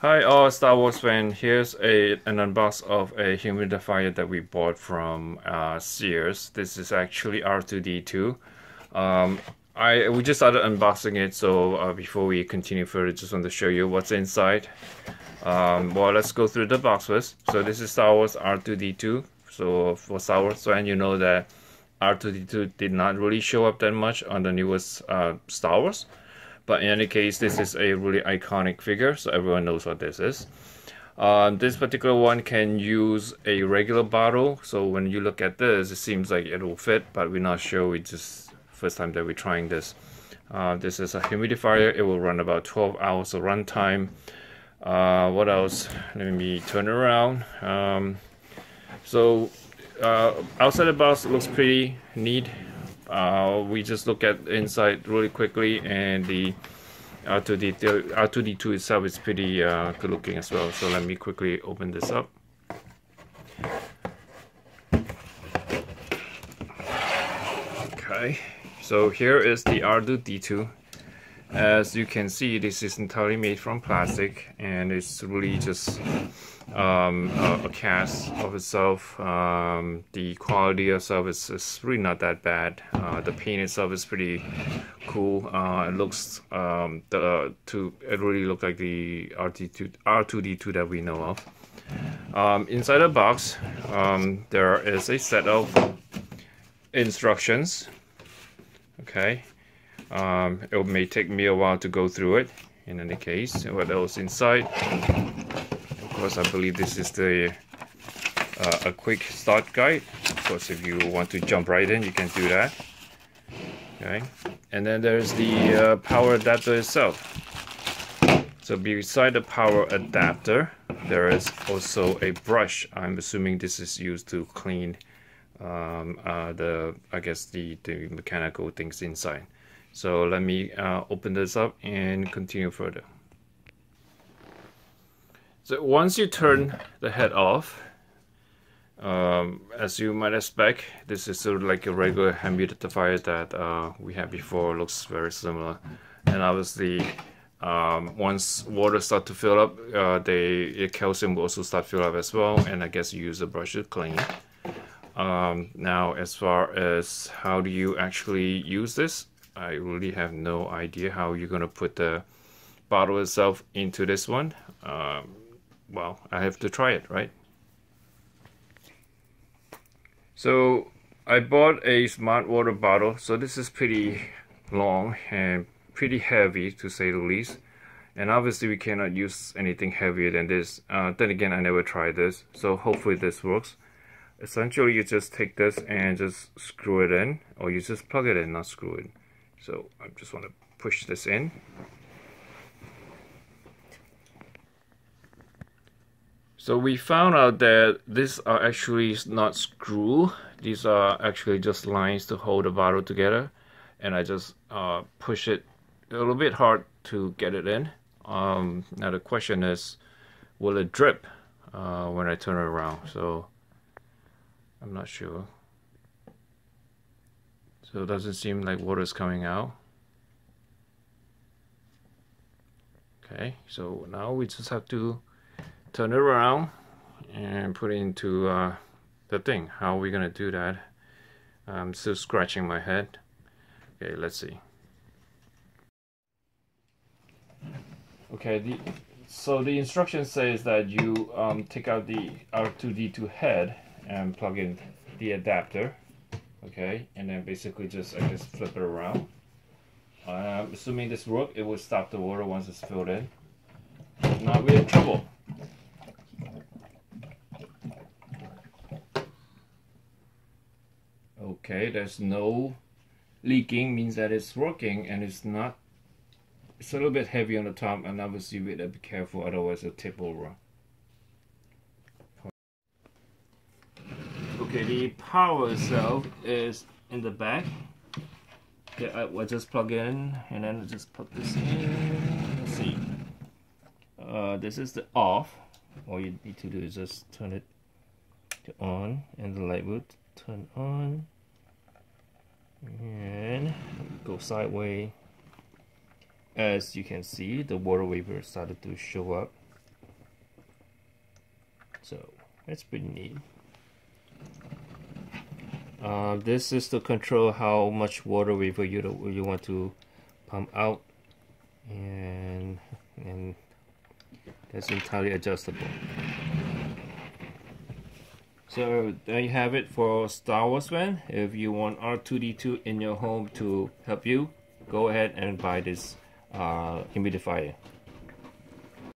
Hi all Star Wars fans, here's a, an unbox of a humidifier that we bought from uh, Sears. This is actually R2-D2. Um, I We just started unboxing it, so uh, before we continue further, just want to show you what's inside. Um, well, let's go through the box first. So this is Star Wars R2-D2. So for Star Wars fans, you know that R2-D2 did not really show up that much on the newest uh, Star Wars. But in any case, this is a really iconic figure, so everyone knows what this is. Um, this particular one can use a regular bottle, so when you look at this, it seems like it will fit, but we're not sure. We just first time that we're trying this. Uh, this is a humidifier. It will run about 12 hours of runtime. Uh, what else? Let me turn around. Um, so uh, outside the box looks pretty neat uh, we just look at inside really quickly and the R2D2, R2D2 itself is pretty uh, good looking as well. So let me quickly open this up. Okay. So here is the R2D2 as you can see this is entirely made from plastic and it's really just um, a, a, cast of itself. Um, the quality of service is really not that bad. Uh, the paint itself is pretty cool. Uh, it looks um, the to it really looks like the R2 R2D2 that we know of. Um, inside the box, um, there is a set of instructions. Okay, um, it may take me a while to go through it. In any case, what else inside? Of course I believe this is the uh, a quick start guide. Of course if you want to jump right in you can do that. Okay and then there's the uh, power adapter itself. So beside the power adapter there is also a brush. I'm assuming this is used to clean um, uh, the I guess the, the mechanical things inside so let me uh, open this up and continue further so once you turn the head off, um, as you might expect, this is sort of like a regular hand humidifier that uh, we had before. Looks very similar, and obviously, um, once water start to fill up, uh, the calcium will also start to fill up as well. And I guess you use a brush to clean. Um, now, as far as how do you actually use this, I really have no idea how you're gonna put the bottle itself into this one. Um, well, I have to try it, right? So I bought a smart water bottle. So this is pretty long and pretty heavy to say the least. And obviously we cannot use anything heavier than this. Uh, then again, I never tried this. So hopefully this works. Essentially, you just take this and just screw it in. Or you just plug it in, not screw it. So I just want to push this in. So we found out that these are actually not screw. These are actually just lines to hold the bottle together. And I just uh, push it a little bit hard to get it in. Um, now the question is, will it drip uh, when I turn it around? So I'm not sure. So it doesn't seem like water is coming out. Okay, so now we just have to turn it around and put it into uh, the thing. How are we gonna do that? I'm still scratching my head. Okay, let's see. Okay, the, so the instruction says that you um, take out the R2D2 head and plug in the adapter. Okay, and then basically just I just flip it around. Uh, assuming this works, it will stop the water once it's filled in. Not we have trouble. okay there's no leaking means that it's working and it's not it's a little bit heavy on the top and obviously we have to be careful otherwise it'll tip over okay the power itself is in the back. Okay I will just plug in and then just put this in. Let's see. Uh, this is the off. All you need to do is just turn it to on and the light will turn on. And go sideways. As you can see the water vapor started to show up. So that's pretty neat uh, this is to control how much water vapor you, you want to pump out and and that's entirely adjustable so there you have it for Star Wars fan. If you want R2D2 in your home to help you, go ahead and buy this uh, humidifier.